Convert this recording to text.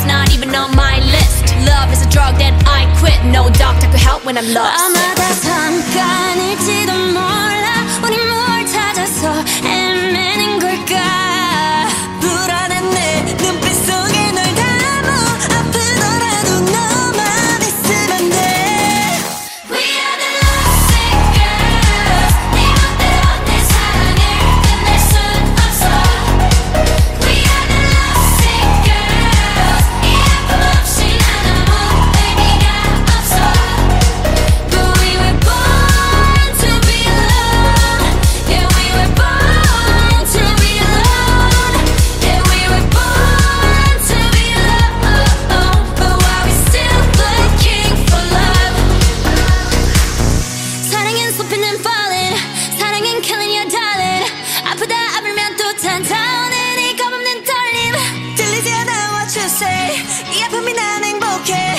Prince not even on my list. Love is a drug that I quit. No doctor could help when I'm lost 이 아픔이 난 행복해.